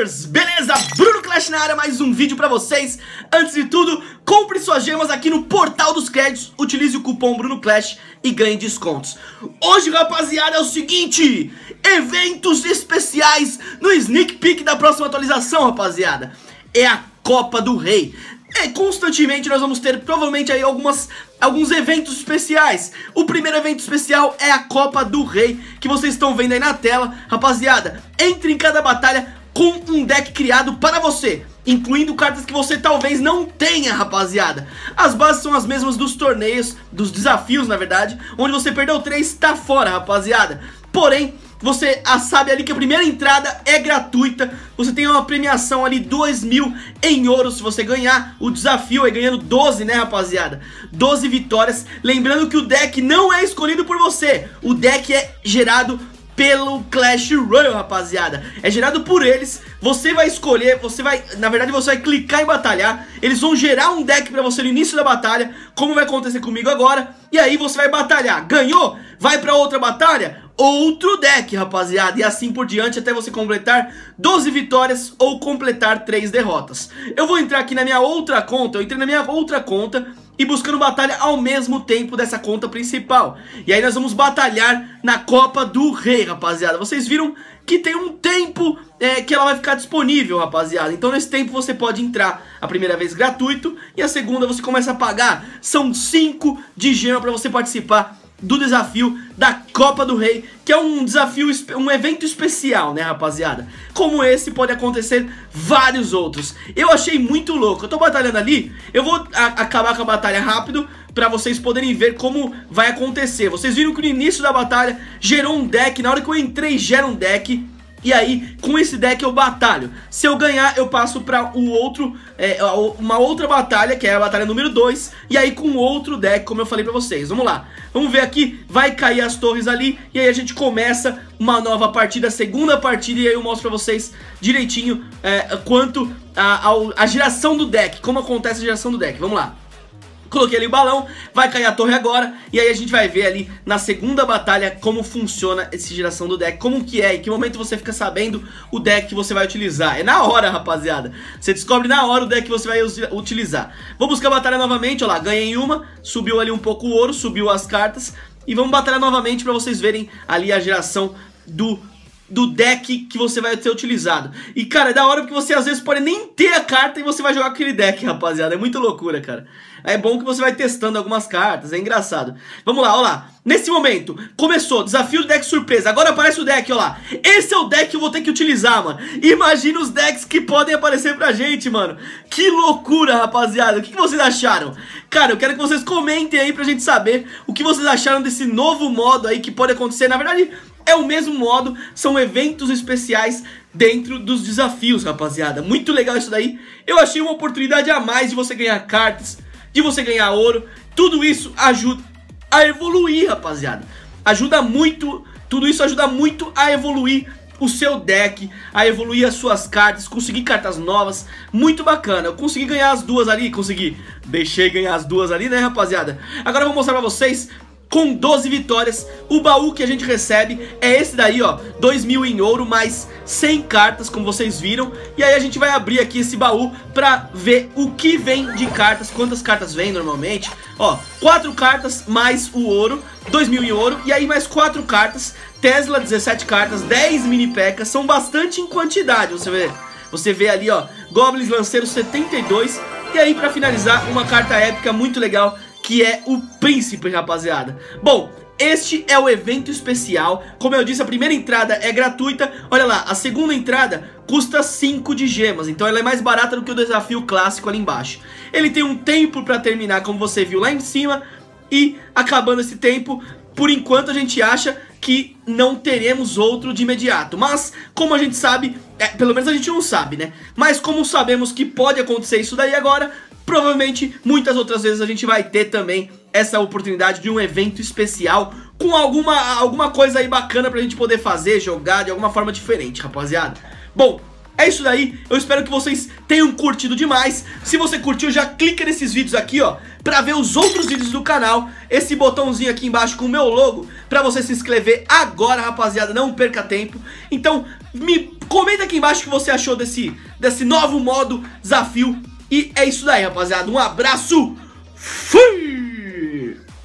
beleza? Bruno Clash na área, mais um vídeo pra vocês. Antes de tudo, compre suas gemas aqui no Portal dos Créditos Utilize o cupom Bruno Clash e ganhe descontos. Hoje, rapaziada, é o seguinte Eventos especiais no Sneak Peek da próxima atualização, rapaziada. É a Copa do Rei. É, constantemente nós vamos ter provavelmente aí algumas, alguns eventos especiais. O primeiro evento especial é a Copa do Rei Que vocês estão vendo aí na tela. Rapaziada, entre em cada batalha com um deck criado para você Incluindo cartas que você talvez não tenha, rapaziada. As bases são as mesmas dos torneios, dos desafios na verdade. Onde você perdeu 3, está fora, rapaziada. Porém, você sabe ali que a primeira entrada é gratuita. Você tem uma premiação ali, 2 mil em ouro se você ganhar O desafio é ganhando 12, né rapaziada? 12 vitórias. Lembrando que o deck não é escolhido por você. O deck é gerado pelo Clash Royale, rapaziada É gerado por eles Você vai escolher, você vai, na verdade você vai clicar em batalhar Eles vão gerar um deck pra você no início da batalha Como vai acontecer comigo agora E aí você vai batalhar, ganhou? Vai pra outra batalha? outro deck, rapaziada. E assim por diante até você completar 12 vitórias ou completar 3 derrotas. Eu vou entrar aqui na minha outra conta, eu entrei na minha outra conta e buscando batalha ao mesmo tempo dessa conta principal. E aí nós vamos batalhar na Copa do Rei, rapaziada. Vocês viram que tem um tempo é, que ela vai ficar disponível, rapaziada. Então nesse tempo você pode entrar a primeira vez gratuito e a segunda você começa a pagar. São 5 de gema para você participar do desafio da Copa do Rei, que é um desafio, um evento especial, né, rapaziada? Como esse pode acontecer vários outros. Eu achei muito louco. Eu tô batalhando ali, eu vou acabar com a batalha rápido pra vocês poderem ver como vai acontecer. Vocês viram que no início da batalha gerou um deck, na hora que eu entrei gera um deck e aí, com esse deck eu batalho. Se eu ganhar, eu passo pra o outro, é, uma outra batalha, que é a batalha número 2. E aí com outro deck, como eu falei pra vocês. Vamos lá. Vamos ver aqui, vai cair as torres ali. E aí a gente começa uma nova partida, segunda partida. E aí eu mostro pra vocês direitinho é, quanto a, a, a geração do deck. Como acontece a geração do deck. Vamos lá. Coloquei ali o balão, vai cair a torre agora E aí a gente vai ver ali na segunda batalha Como funciona essa geração do deck Como que é, em que momento você fica sabendo O deck que você vai utilizar. É na hora, rapaziada. Você descobre na hora o deck que você vai utilizar. Vou buscar a batalha novamente, ó lá, ganhei uma Subiu ali um pouco o ouro, subiu as cartas E vamos batalhar novamente pra vocês verem Ali a geração do do deck que você vai ter utilizado. E, cara, é da hora porque você às vezes pode nem ter a carta e você vai jogar aquele deck, rapaziada. É muito loucura, cara. É bom que você vai testando algumas cartas, é engraçado. Vamos lá, ó lá. Nesse momento, começou, desafio do deck surpresa. Agora aparece o deck, ó lá. Esse é o deck que eu vou ter que utilizar, mano. Imagina os decks que podem aparecer pra gente, mano. Que loucura, rapaziada. O que, que vocês acharam? Cara, eu quero que vocês comentem aí pra gente saber o que vocês acharam desse novo modo aí que pode acontecer. Na verdade, é o mesmo modo, são eventos especiais dentro dos desafios, rapaziada. Muito legal isso daí. Eu achei uma oportunidade a mais de você ganhar cartas, de você ganhar ouro. Tudo isso ajuda a evoluir, rapaziada. Ajuda muito, tudo isso ajuda muito a evoluir o seu deck, a evoluir as suas cartas, conseguir cartas novas, muito bacana. Eu consegui ganhar as duas ali, consegui, deixei ganhar as duas ali, né, rapaziada? Agora eu vou mostrar pra vocês com 12 vitórias. O baú que a gente recebe é esse daí, ó, 2 mil em ouro, mais 100 cartas, como vocês viram. E aí a gente vai abrir aqui esse baú pra ver o que vem de cartas, quantas cartas vem normalmente. Ó, 4 cartas mais o ouro, 2 mil em ouro, e aí mais 4 cartas, Tesla 17 cartas, 10 mini pecas, são bastante em quantidade, você vê. Você vê ali, ó, Goblins Lanceiros 72, e aí pra finalizar, uma carta épica muito legal, que é o Príncipe, rapaziada. Bom, este é o evento especial, como eu disse, a primeira entrada é gratuita, olha lá, a segunda entrada custa 5 de gemas, então ela é mais barata do que o desafio clássico ali embaixo. Ele tem um tempo pra terminar, como você viu lá em cima, e acabando esse tempo, por enquanto a gente acha que não teremos outro de imediato. Mas, como a gente sabe, é, pelo menos a gente não sabe, né? Mas como sabemos que pode acontecer isso daí agora, provavelmente muitas outras vezes a gente vai ter também essa oportunidade de um evento especial com alguma, alguma coisa aí bacana pra gente poder fazer, jogar de alguma forma diferente, rapaziada. Bom, é isso daí, eu espero que vocês tenham curtido demais. Se você curtiu, já clica nesses vídeos aqui, ó, pra ver os outros vídeos do canal. Esse botãozinho aqui embaixo com o meu logo, pra você se inscrever agora, rapaziada, não perca tempo. Então, me comenta aqui embaixo o que você achou desse, desse novo modo desafio. E é isso daí, rapaziada. Um abraço, fui!